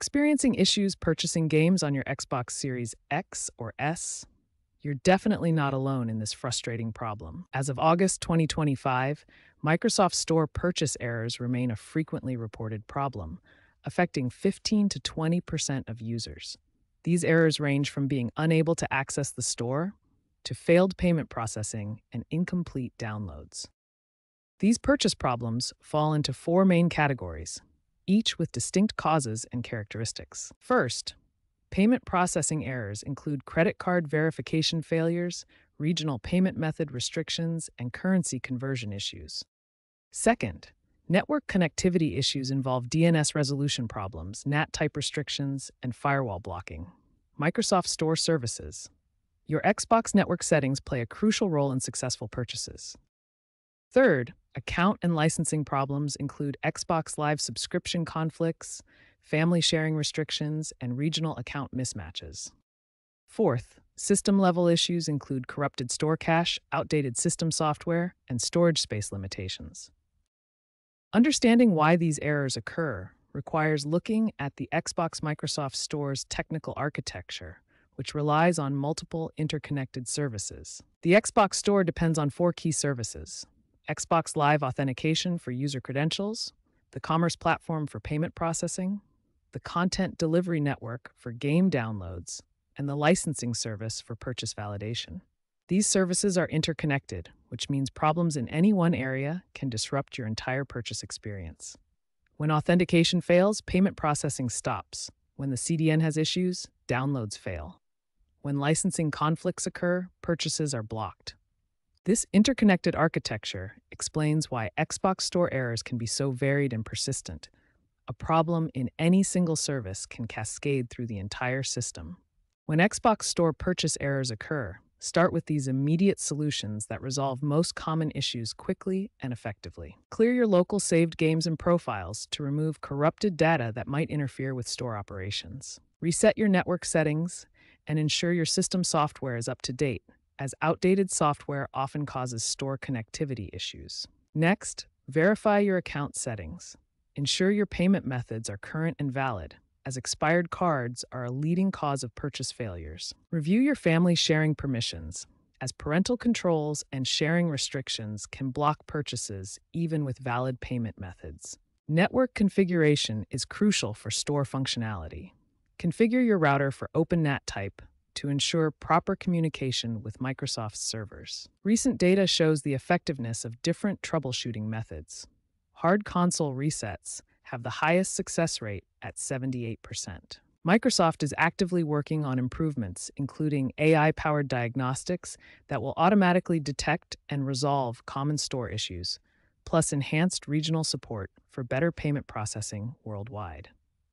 Experiencing issues purchasing games on your Xbox Series X or S? You're definitely not alone in this frustrating problem. As of August 2025, Microsoft Store purchase errors remain a frequently reported problem, affecting 15 to 20% of users. These errors range from being unable to access the store to failed payment processing and incomplete downloads. These purchase problems fall into four main categories each with distinct causes and characteristics. First, payment processing errors include credit card verification failures, regional payment method restrictions, and currency conversion issues. Second, network connectivity issues involve DNS resolution problems, NAT type restrictions, and firewall blocking. Microsoft Store services. Your Xbox network settings play a crucial role in successful purchases. Third, account and licensing problems include Xbox Live subscription conflicts, family sharing restrictions, and regional account mismatches. Fourth, system level issues include corrupted store cache, outdated system software, and storage space limitations. Understanding why these errors occur requires looking at the Xbox Microsoft Store's technical architecture, which relies on multiple interconnected services. The Xbox Store depends on four key services Xbox Live Authentication for user credentials, the Commerce Platform for payment processing, the Content Delivery Network for game downloads, and the Licensing Service for purchase validation. These services are interconnected, which means problems in any one area can disrupt your entire purchase experience. When authentication fails, payment processing stops. When the CDN has issues, downloads fail. When licensing conflicts occur, purchases are blocked. This interconnected architecture explains why Xbox Store errors can be so varied and persistent. A problem in any single service can cascade through the entire system. When Xbox Store purchase errors occur, start with these immediate solutions that resolve most common issues quickly and effectively. Clear your local saved games and profiles to remove corrupted data that might interfere with store operations. Reset your network settings and ensure your system software is up to date as outdated software often causes store connectivity issues. Next, verify your account settings. Ensure your payment methods are current and valid, as expired cards are a leading cause of purchase failures. Review your family sharing permissions, as parental controls and sharing restrictions can block purchases even with valid payment methods. Network configuration is crucial for store functionality. Configure your router for Open NAT type to ensure proper communication with Microsoft's servers. Recent data shows the effectiveness of different troubleshooting methods. Hard console resets have the highest success rate at 78%. Microsoft is actively working on improvements, including AI powered diagnostics that will automatically detect and resolve common store issues, plus enhanced regional support for better payment processing worldwide.